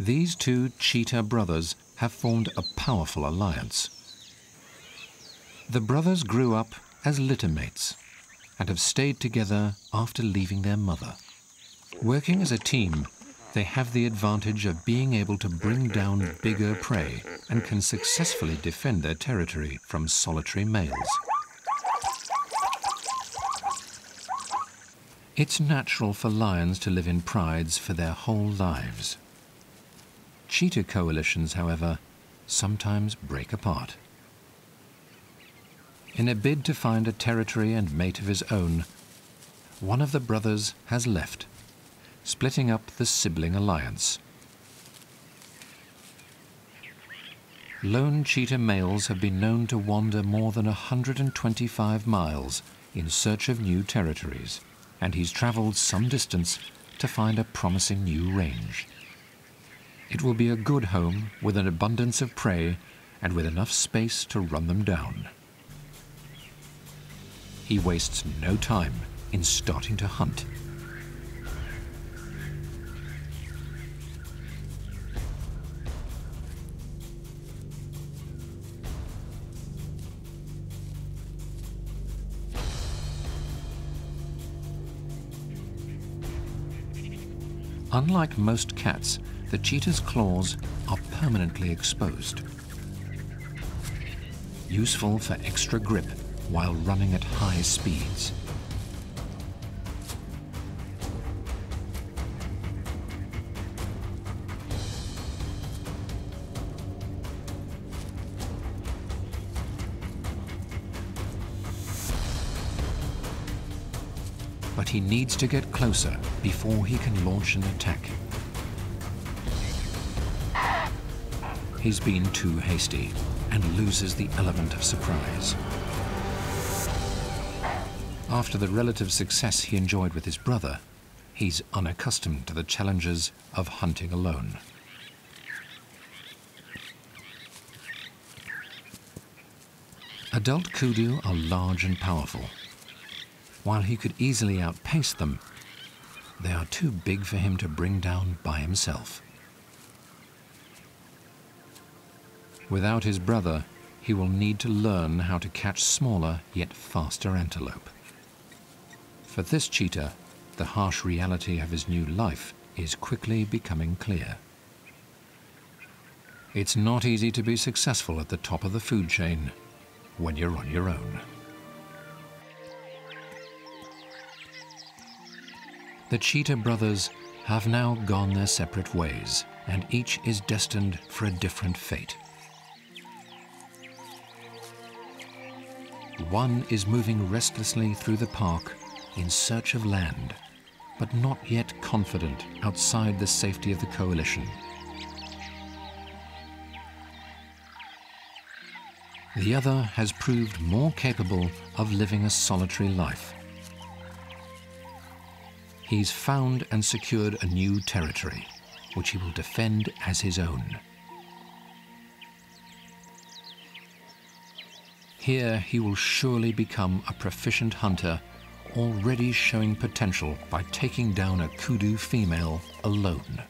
These two cheetah brothers have formed a powerful alliance. The brothers grew up as littermates and have stayed together after leaving their mother. Working as a team, they have the advantage of being able to bring down bigger prey and can successfully defend their territory from solitary males. It's natural for lions to live in prides for their whole lives. Cheetah coalitions, however, sometimes break apart. In a bid to find a territory and mate of his own, one of the brothers has left, splitting up the sibling alliance. Lone cheetah males have been known to wander more than 125 miles in search of new territories and he's travelled some distance to find a promising new range. It will be a good home with an abundance of prey and with enough space to run them down. He wastes no time in starting to hunt. Unlike most cats, the cheetah's claws are permanently exposed. Useful for extra grip while running at high speeds. but he needs to get closer before he can launch an attack. He's been too hasty and loses the element of surprise. After the relative success he enjoyed with his brother, he's unaccustomed to the challenges of hunting alone. Adult kudu are large and powerful, while he could easily outpace them, they are too big for him to bring down by himself. Without his brother, he will need to learn how to catch smaller yet faster antelope. For this cheetah, the harsh reality of his new life is quickly becoming clear. It's not easy to be successful at the top of the food chain when you're on your own. The Cheetah brothers have now gone their separate ways, and each is destined for a different fate. One is moving restlessly through the park in search of land, but not yet confident outside the safety of the coalition. The other has proved more capable of living a solitary life he's found and secured a new territory, which he will defend as his own. Here he will surely become a proficient hunter, already showing potential by taking down a kudu female alone.